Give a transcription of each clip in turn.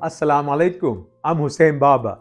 Assalamu alaikum. I'm Hussein Baba.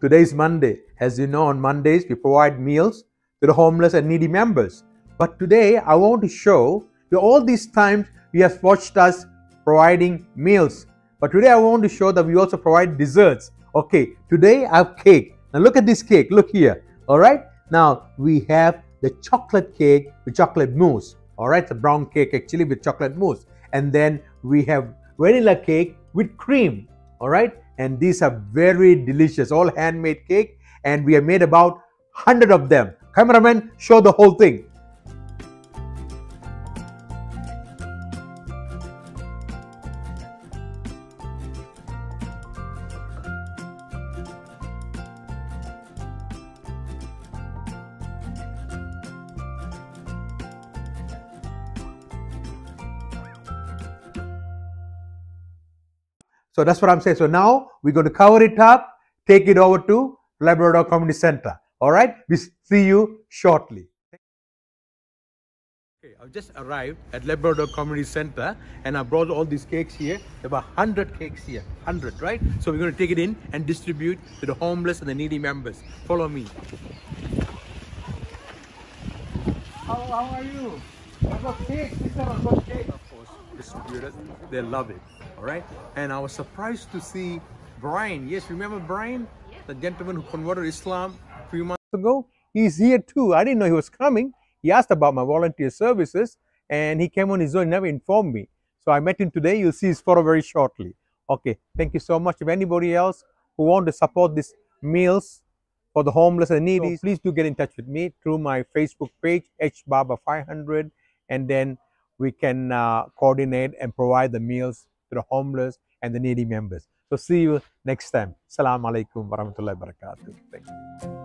Today is Monday. As you know, on Mondays we provide meals to the homeless and needy members. But today I want to show that all these times you have watched us providing meals. But today I want to show that we also provide desserts. Okay, today I have cake. Now look at this cake. Look here. All right. Now we have the chocolate cake with chocolate mousse. All right, the brown cake actually with chocolate mousse. And then we have vanilla cake with cream. All right, and these are very delicious, all handmade cake. And we have made about 100 of them. Cameraman, show the whole thing. So that's what I'm saying. So now we're going to cover it up, take it over to Labrador Community Center. All right, we see you shortly. Okay, I've just arrived at Labrador Community Center and I brought all these cakes here. There were 100 cakes here, 100, right? So we're going to take it in and distribute to the homeless and the needy members. Follow me. How, how are you? I've got cake. Sister, I've got cake. Of distributors, they love it. All right. And I was surprised to see Brian. Yes, remember Brian? The gentleman who converted Islam a few months ago? He's here too. I didn't know he was coming. He asked about my volunteer services and he came on his own, never informed me. So I met him today. You'll see his photo very shortly. Okay. Thank you so much. If anybody else who want to support these meals for the homeless and needy, so please do get in touch with me through my Facebook page, hbaba500, and then we can uh, coordinate and provide the meals to the homeless and the needy members. So see you next time. Assalamu alaikum warahmatullahi wabarakatuh. Thank you.